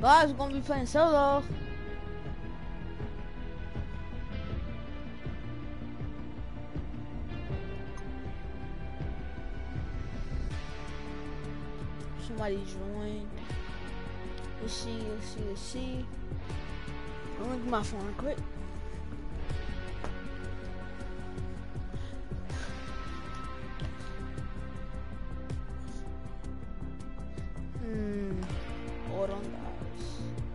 Guys, we're gonna be playing solo. Somebody joined. Let's see, let's see, let's see. I'm gonna get my phone quick. Hold on, guys.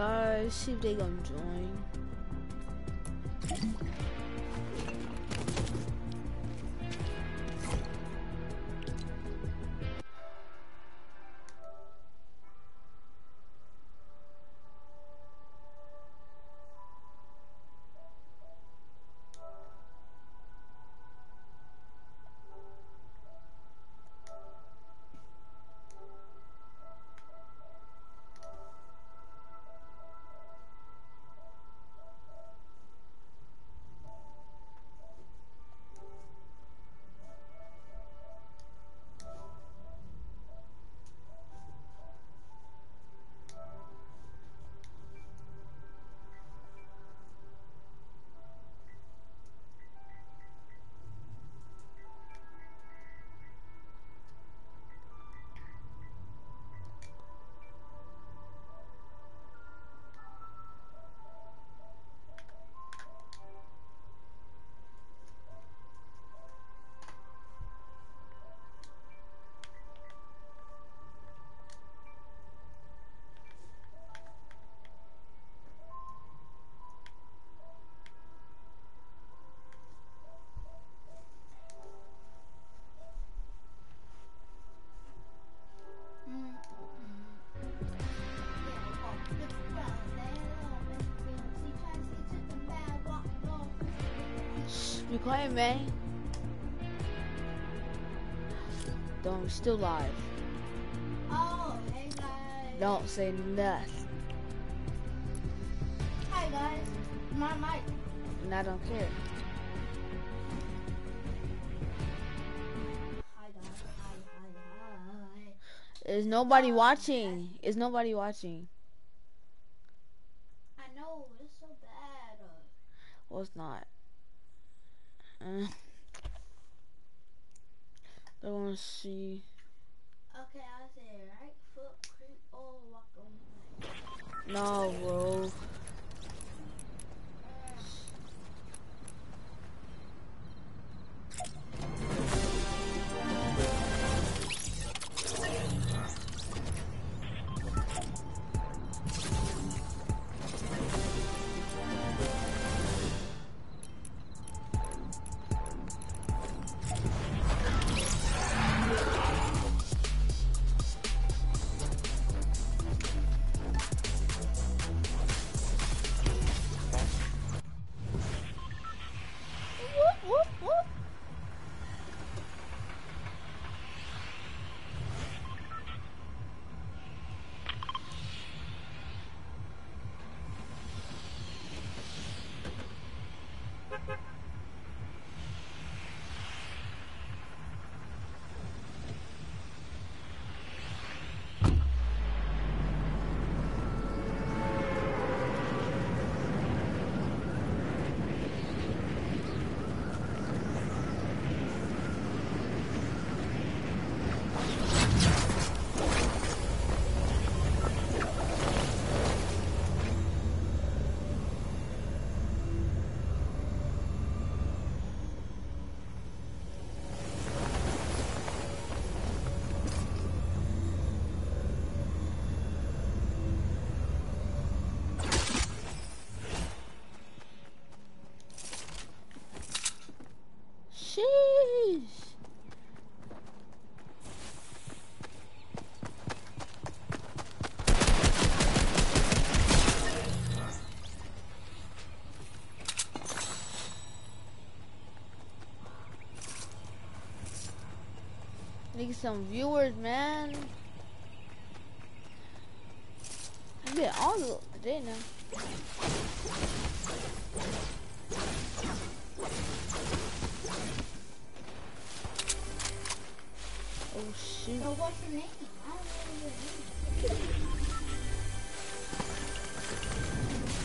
Guys, see if they gonna join. Quiet, man. Don't, still live. Oh, hey guys. Don't say nothing. Hi guys. My mic. And I don't care. Hi guys. Hi, hi, hi. There's nobody oh, watching. Is nobody watching? I know, it's so bad. Well, it's not. Gonna see. okay, I say right foot creep or walk on. No, bro. Some viewers, man. I get all the day now. Oh shoot. So what's your name? I don't know your name.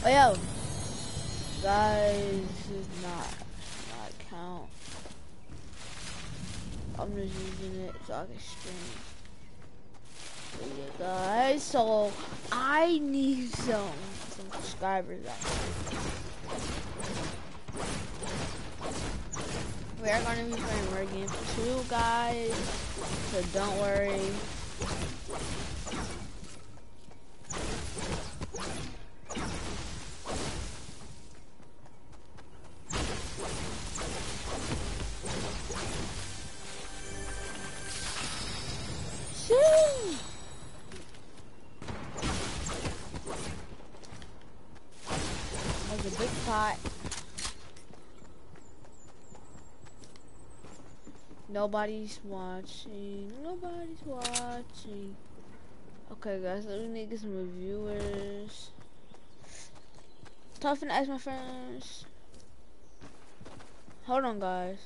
Oh yo. Guys, this is not not count. I'm just using it so I can stream. So yeah, guys, so I need some subscribers there. We are gonna be playing more Game 2, guys. So don't worry. Pot. Nobody's watching. Nobody's watching. Okay, guys, let me get some reviewers. Tough and my friends. Hold on, guys.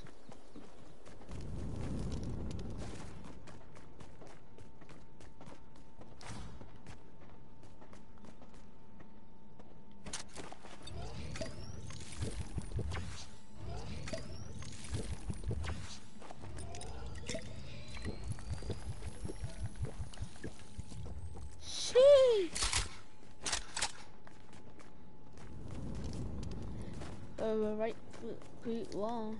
a right boot wall.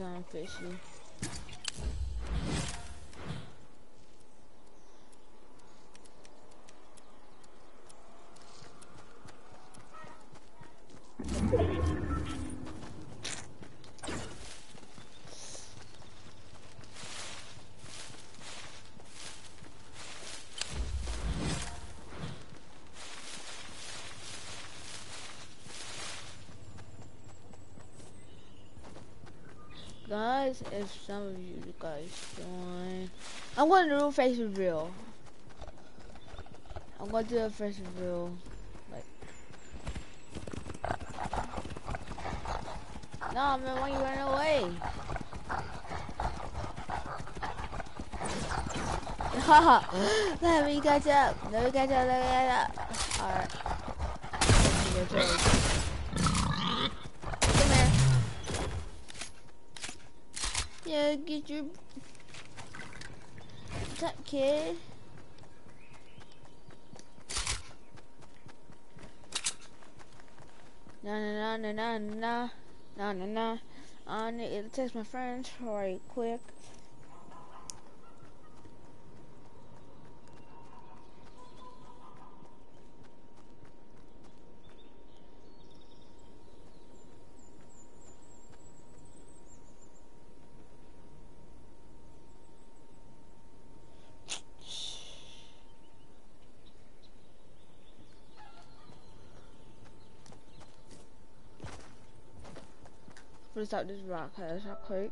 I'm fishing. If some of you guys join, I'm going to do a face reveal. I'm going to do a face reveal. Like, no, man, why you running away? Let me catch up. Let me catch up. Let me catch up. Alright. Yeah, get your What's up, kid? Na na na na na na na na na. I need to text my friends right quick. switch out this rock, cause that's quick.